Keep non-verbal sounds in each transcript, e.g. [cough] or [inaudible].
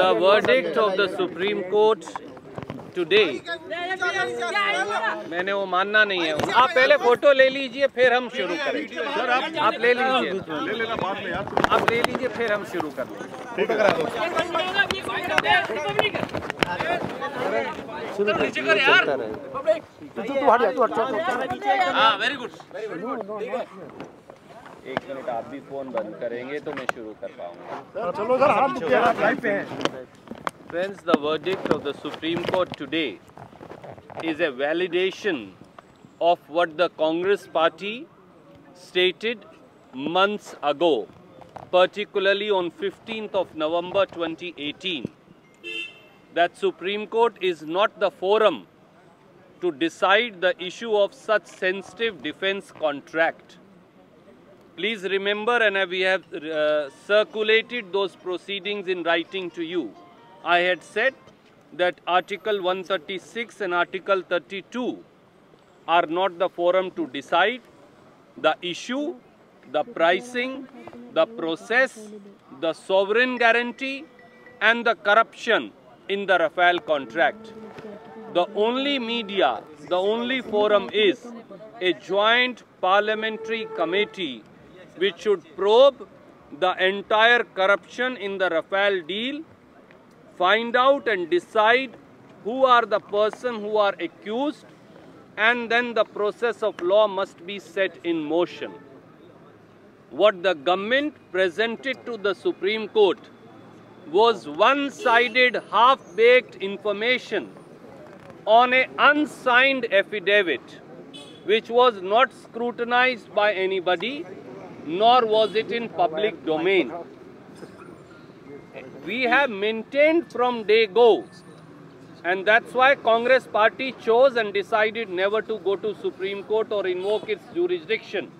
The verdict of the Supreme Court today. मैंने वो मानना नहीं है। आप पहले फ़ोटो ले लीजिए, फिर हम शुरू सर आप ले लीजिए। आप ले लीजिए, फिर हम शुरू कर लेंगे करा वेरी गुड एक मिनट आप भी फ़ोन बंद करेंगे तो मैं शुरू कर पाऊँगा। Supreme Court today is a validation of what the Congress party stated months ago particularly on fifteenth of twenty eighteen that Supreme Court is not the forum to decide the issue of such sensitive defence contract Please remember, and we have uh, circulated those proceedings in writing to you. I had said that Article 136 and Article 32 are not the forum to decide the issue, the pricing, the process, the sovereign guarantee, and the corruption in the Rafale contract. The only media, the only forum is a joint parliamentary committee which should probe the entire corruption in the Rafale deal, find out and decide who are the person who are accused, and then the process of law must be set in motion. What the government presented to the Supreme Court was one-sided, half-baked information on a unsigned affidavit which was not scrutinized by anybody nor was it in public domain. We have maintained from day go. And that's why congress party chose and decided never to go to supreme court or invoke its jurisdiction.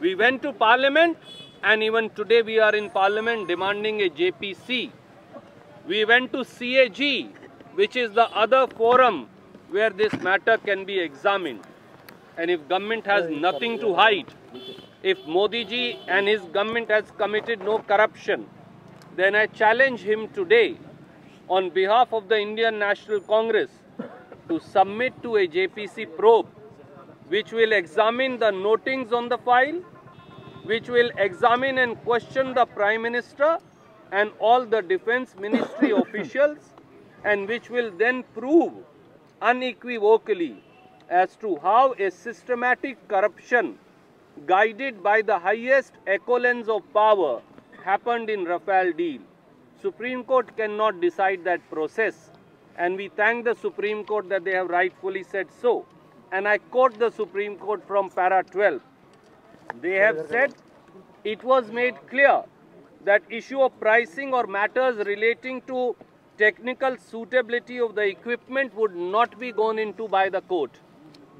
We went to parliament and even today we are in parliament demanding a jpc we went to cag which is the other forum where this matter can be examined. And if government has nothing to hide if Modi ji and his government has committed no corruption, then I challenge him today on behalf of the Indian National Congress to submit to a JPC probe which will examine the notings on the file, which will examine and question the Prime Minister and all the Defense Ministry [coughs] officials, and which will then prove unequivocally as to how a systematic corruption guided by the highest echelons of power happened in Rafale deal. Supreme Court cannot decide that process and we thank the Supreme Court that they have rightfully said so. And I quote the Supreme Court from para 12. They have said it was made clear that issue of pricing or matters relating to technical suitability of the equipment would not be gone into by the court.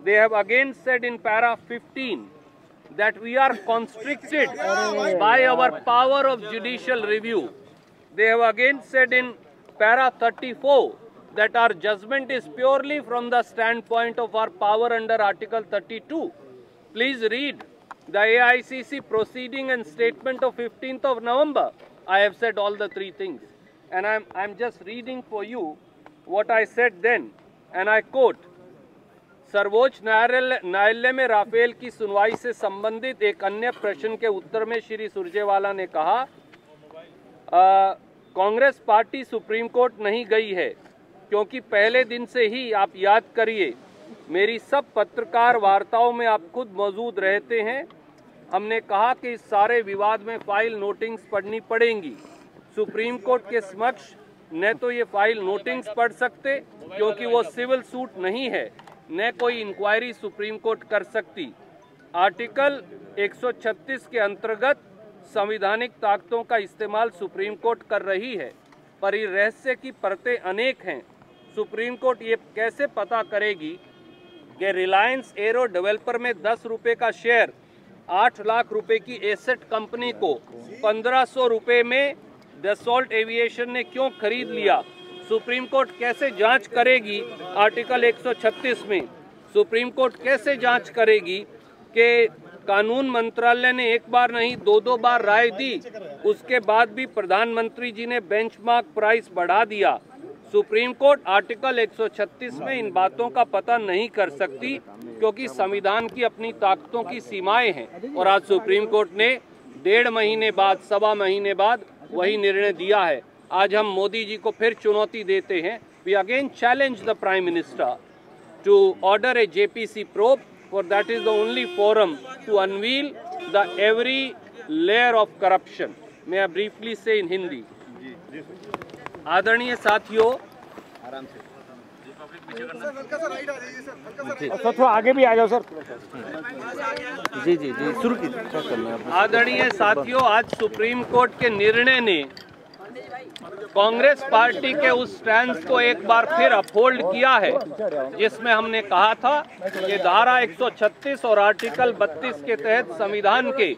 They have again said in para 15 that we are constricted by our power of judicial review. They have again said in para 34 that our judgment is purely from the standpoint of our power under Article 32. Please read the AICC proceeding and statement of 15th of November. I have said all the three things. And I'm, I'm just reading for you what I said then. And I quote, सर्वोच्च न्यायालय न्यायालय में Rafale की सुनवाई से संबंधित एक अन्य प्रश्न के उत्तर में श्री सुरजेवाला ने कहा कांग्रेस पार्टी सुप्रीम कोर्ट नहीं गई है, क्योंकि पहले दिन से ही आप याद करिए, मेरी सब पत्रकार वार्ताओं में आप खुद मौजूद रहते हैं। हमने कहा कि इस सारे विवाद में फ़ाइल नोटिंग्स पढ़नी पड़ेंगी। सुप्रीम कोर्ट के समक्ष न तो ये फ़ाइल नोटिंग्स पढ़ सकते, क्योंकि वो सिविल सूट नहीं है। न कोई इंक्वायरी सुप्रीम कोर्ट कर सकती। आर्टिकल 136 के अंतर्गत संविधानिक ताकतों का इस्तेमाल सुप्रीम कोर्ट कर रही है, पर ये रहस्य की परतें अनेक हैं। सुप्रीम कोर्ट ये कैसे पता करेगी कि रिलायंस एरो डेवलपर में दस रुपये का शेयर आठ लाख रुपए की एसेट कंपनी को पंद्रह सौ रुपये में दसोल्ट एविएशन ने क्यों खरीद लिया? सुप्रीम कोर्ट कैसे जाँच करेगी आर्टिकल 136 में? सुप्रीम कोर्ट कैसे जाँच करेगी कि कानून मंत्रालय ने एक बार नहीं दो दो बार राय दी, उसके बाद भी प्रधानमंत्री जी ने बेंचमार्क प्राइस बढ़ा दिया। सुप्रीम कोर्ट आर्टिकल 136 में इन बातों का पता नहीं कर सकती क्योंकि संविधान की अपनी ताकतों की सीमाएँ हैं और आज सुप्रीम कोर्ट ने डेढ़ महीने बाद, सवा महीने बाद वही निर्णय दिया है। आज हम मोदी जी को फिर चुनौती देते हैं। We again challenge the Prime Minister to order a J P C probe for that is the only forum to unveil the every layer of corruption may briefly say in Hindi आदरणीय साथियों आगे भी आ जाओ sir. जी जी जी शुरू की आदरणीय साथियों आज सुप्रीम कोर्ट के निर्णय ने कांग्रेस पार्टी के उस स्टैंड को एक बार फिर अपहोल्ड किया है, जिसमें हमने कहा था कि धारा 136 और आर्टिकल 32 के तहत संविधान के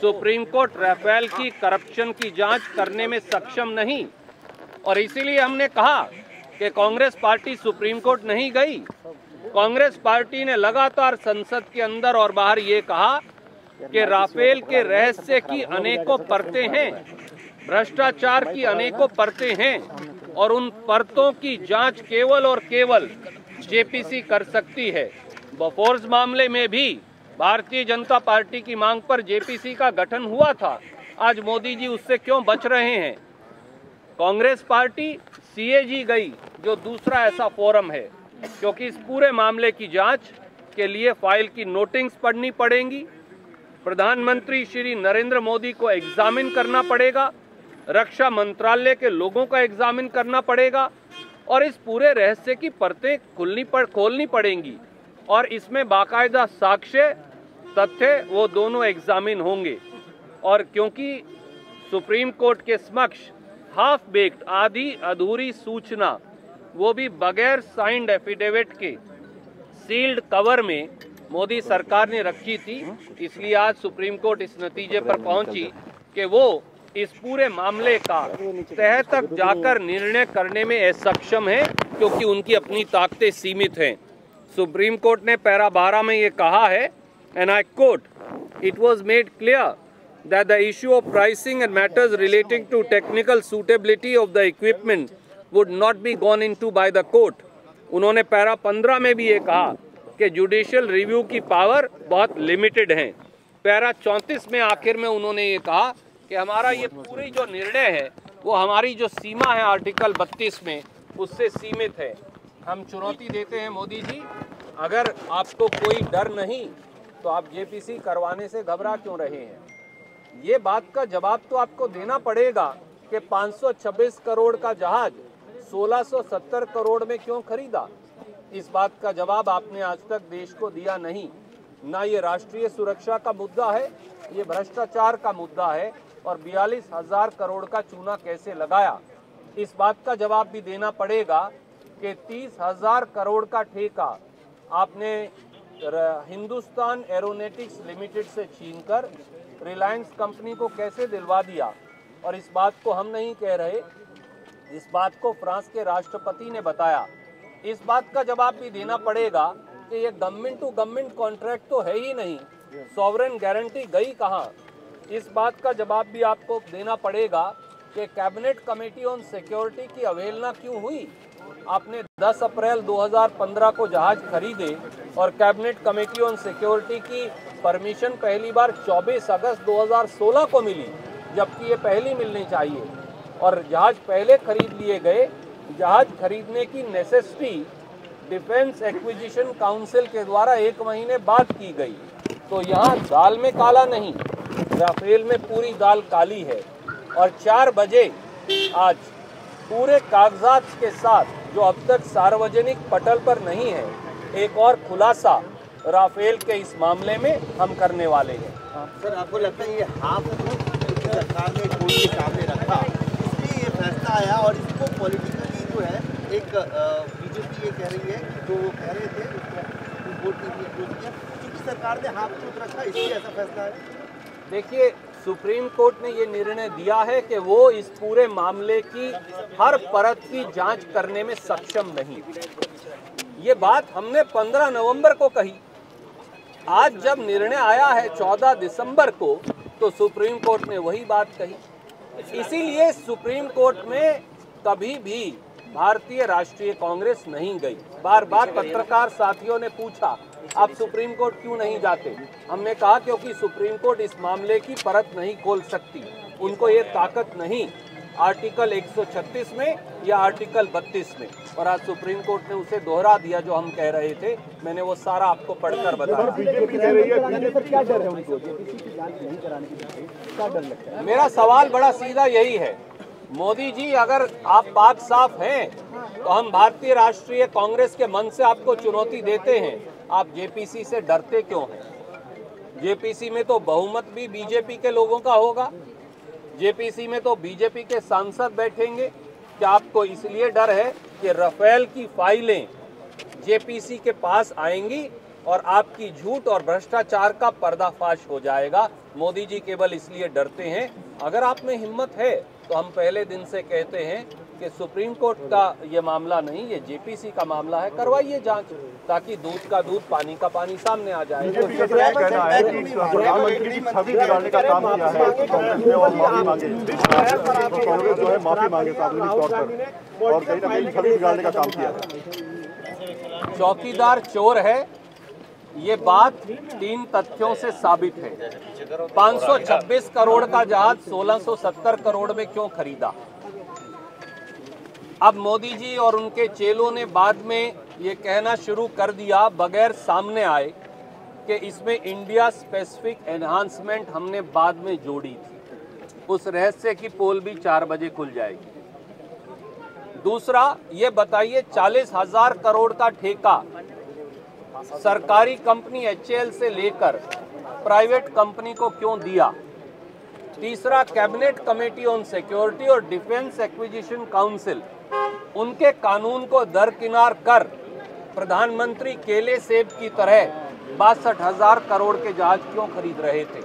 सुप्रीम कोर्ट राफेल की करप्शन की जाँच करने में सक्षम नहीं। और इसीलिए हमने कहा कि कांग्रेस पार्टी सुप्रीम कोर्ट नहीं गई। कांग्रेस पार्टी ने लगातार संसद के अंदर और बाहर ये कहा कि राफेल के रहस्य की अनेकों परतें हैं भ्रष्टाचार की अनेकों परतें हैं और उन परतों की जाँच केवल और केवल जेपीसी कर सकती है। बफोर्स मामले में भी भारतीय जनता पार्टी की मांग पर जेपीसी का गठन हुआ था। आज मोदी जी उससे क्यों बच रहे हैं? कांग्रेस पार्टी सीएजी गई, जो दूसरा ऐसा फोरम है, क्योंकि इस पूरे मामले की जाँच के लिए फ़ाइल की नोटिंग्स पढ़नी पड़ेंगी। प्रधानमंत्री श्री नरेंद्र मोदी को एग्जामिन करना पड़ेगा। रक्षा मंत्रालय के लोगों का एग्जामिन करना पड़ेगा और इस पूरे रहस्य की परतें खुलनी पड़, खोलनी पड़ेंगी। और इसमें बाकायदा साक्ष्य, तथ्य, वो दोनों एग्जामिन होंगे। और क्योंकि सुप्रीम कोर्ट के समक्ष हाफ़ बेक्ड आधी अधूरी सूचना, वो भी बगैर साइंड एफिडेविट के सील्ड कवर में मोदी सरकार ने रखी थी, इसलिए आज सुप्रीम कोर्ट इस नतीजे पर पहुँची कि वो इस पूरे मामले का तह तक जाकर निर्णय करने में असक्षम है, क्योंकि उनकी अपनी ताकतें सीमित हैं सुप्रीम कोर्ट ने पैरा बारह में ये कहा है and I quote it was made clear that the issue of pricing and matters relating to technical suitability of the equipment would not be gone into by the court. उन्होंने para पंद्रह में भी ये कहा कि जुडिशियल रिव्यू की power बहुत limited है पैरा चौंतीस में आखिर में उन्होंने ये कहा कि हमारा ये पूरी जो निर्णय है, वो हमारी जो सीमा है आर्टिकल 32 में, उससे सीमित है। हम चुनौती देते हैं मोदी जी, अगर आपको कोई डर नहीं तो आप जेपीसी करवाने से घबरा क्यों रहे हैं? ये बात का जवाब तो आपको देना पड़ेगा कि 526 करोड़ का जहाज़ 1670 करोड़ में क्यों खरीदा? इस बात का जवाब आपने आज तक देश को दिया नहीं। ना ये राष्ट्रीय सुरक्षा का मुद्दा है, ये भ्रष्टाचार का मुद्दा है और बयालीस हज़ार करोड़ का चूना कैसे लगाया? इस बात का जवाब भी देना पड़ेगा कि तीस हज़ार करोड़ का ठेका आपने हिंदुस्तान एरोनेटिक्स लिमिटेड से छीनकर रिलायंस कंपनी को कैसे दिलवा दिया? और इस बात को हम नहीं कह रहे, इस बात को फ्रांस के राष्ट्रपति ने बताया। इस बात का जवाब भी देना पड़ेगा कि ये गवर्नमेंट टू गवर्नमेंट कॉन्ट्रैक्ट तो है ही नहीं। सॉवरन गारंटी गई कहाँ? इस बात का जवाब भी आपको देना पड़ेगा कि कैबिनेट कमेटी ऑन सिक्योरिटी की अवहेलना क्यों हुई? आपने 10 अप्रैल 2015 को जहाज़ खरीदे और कैबिनेट कमेटी ऑन सिक्योरिटी की परमिशन पहली बार 24 अगस्त 2016 को मिली, जबकि ये पहली मिलनी चाहिए। और जहाज़ पहले खरीद लिए गए। जहाज़ खरीदने की नेसेसिटी डिफेंस एक्विजिशन काउंसिल के द्वारा एक महीने बाद की गई। तो यहाँ दाल में काला नहीं। राफेल में पूरी दाल काली है और चार बजे आज पूरे कागजात के साथ, जो अब तक सार्वजनिक पटल पर नहीं है, एक और खुलासा राफेल के इस मामले में हम करने वाले हैं। सर, आपको लगता है ये हाफ़ सरकार ने कोई सामने रखा? इसलिए ये फैसला आया और इसको पॉलिटिकली जो है, एक बीजेपी ये कह रही है कि जो वो कह रहे थे, उसको वोट नहीं दिया क्योंकि सरकार ने हाफ़ छूट रखा, इसलिए ऐसा फैसला है देखिए, सुप्रीम कोर्ट ने ये निर्णय दिया है कि वो इस पूरे मामले की, हर परत की जाँच करने में सक्षम नहीं। ये बात हमने 15 नवंबर को कही। आज जब निर्णय आया है 14 दिसंबर को तो सुप्रीम कोर्ट ने वही बात कही। इसीलिए सुप्रीम कोर्ट में कभी भी भारतीय राष्ट्रीय कांग्रेस नहीं गई। बार बार पत्रकार साथियों ने पूछा आप सुप्रीम कोर्ट क्यों नहीं जाते? हमने कहा क्योंकि सुप्रीम कोर्ट इस मामले की परत नहीं खोल सकती। उनको ये ताकत नहीं। आर्टिकल 136 में या आर्टिकल 32 में। और आज सुप्रीम कोर्ट ने उसे दोहरा दिया जो हम कह रहे थे। मैंने वो सारा आपको पढ़कर बताया। मेरा सवाल बड़ा सीधा यही है। मोदी जी अगर आप पाक साफ़ हैं तो हम भारतीय राष्ट्रीय कांग्रेस के मन से आपको चुनौती देते हैं। आप जेपीसी से डरते क्यों हैं? जेपीसी में तो बहुमत भी बीजेपी के लोगों का होगा। जेपीसी में तो बीजेपी के सांसद बैठेंगे। क्या आपको इसलिए डर है कि रफेल की फाइलें जेपीसी के पास आएँगी और आपकी झूठ और भ्रष्टाचार का पर्दाफाश हो जाएगा? मोदी जी केवल इसलिए डरते हैं। अगर आप में हिम्मत है तो हम पहले दिन से कहते हैं कि सुप्रीम कोर्ट का ये मामला नहीं ये जेपीसी का मामला है। करवाइए जाँच ताकि दूध का दूध पानी का पानी सामने आ जाए। तो तो है है। चौकीदार चोर है। ये बात तीन तथ्यों से साबित है। 526 करोड़ का जहाज़ 1670 करोड़ में क्यों खरीदा? अब मोदी जी और उनके चेलों ने बाद में ये कहना शुरू कर दिया, बगैर सामने आए, कि इसमें इंडिया स्पेसिफिक एनहांसमेंट हमने बाद में जोड़ी थी। उस रहस्य की पोल भी चार बजे खुल जाएगी। दूसरा, ये बताइए, चालीस हज़ार करोड़ का ठेका सरकारी कंपनी एच से लेकर प्राइवेट कंपनी को क्यों दिया? तीसरा कैबिनेट कमेटी ऑन सिक्योरिटी और डिफेंस एक्विजिशन काउंसिल उनके कानून को दरकिनार कर प्रधानमंत्री केले सेब की तरह बासठ हज़ार करोड़ के जहाज़ क्यों खरीद रहे थे?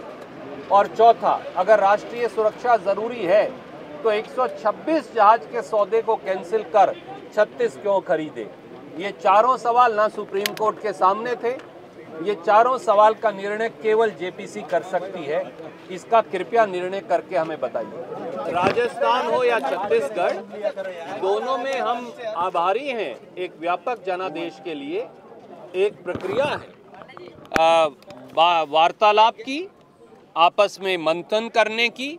और चौथा, अगर राष्ट्रीय सुरक्षा ज़रूरी है तो 126 जहाज़ के सौदे को कैंसिल कर 36 क्यों खरीदे? ये चारों सवाल ना सुप्रीम कोर्ट के सामने थे। ये चारों सवाल का निर्णय केवल जेपीसी कर सकती है। इसका कृपया निर्णय करके हमें बताइए। राजस्थान हो या छत्तीसगढ़, दोनों में हम आभारी हैं। एक व्यापक जनादेश के लिए एक प्रक्रिया है। वार्तालाप की, आपस में मंथन करने की,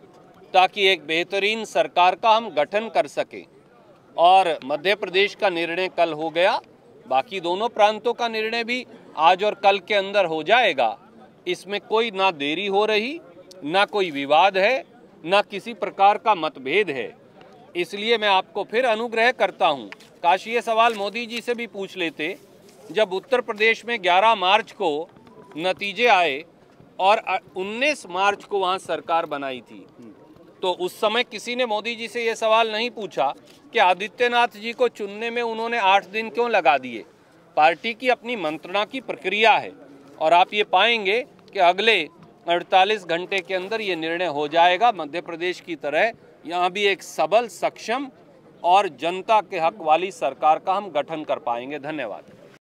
ताकि एक बेहतरीन सरकार का हम गठन कर सकें। और मध्य प्रदेश का निर्णय कल हो गया। बाकी दोनों प्रांतों का निर्णय भी आज और कल के अंदर हो जाएगा। इसमें कोई ना देरी हो रही, ना कोई विवाद है। ना किसी प्रकार का मतभेद है। इसलिए मैं आपको फिर अनुग्रह करता हूँ। काश ये सवाल मोदी जी से भी पूछ लेते, जब उत्तर प्रदेश में 11 मार्च को नतीजे आए और 19 मार्च को वहाँ सरकार बनाई थी। तो उस समय किसी ने मोदी जी से ये सवाल नहीं पूछा कि आदित्यनाथ जी को चुनने में उन्होंने आठ दिन क्यों लगा दिए? पार्टी की अपनी मंत्रणा की प्रक्रिया है और आप ये पाएँगे कि अगले 48 घंटे के अंदर ये निर्णय हो जाएगा। मध्य प्रदेश की तरह यहाँ भी एक सबल, सक्षम और जनता के हक वाली सरकार का हम गठन कर पाएँगे। धन्यवाद।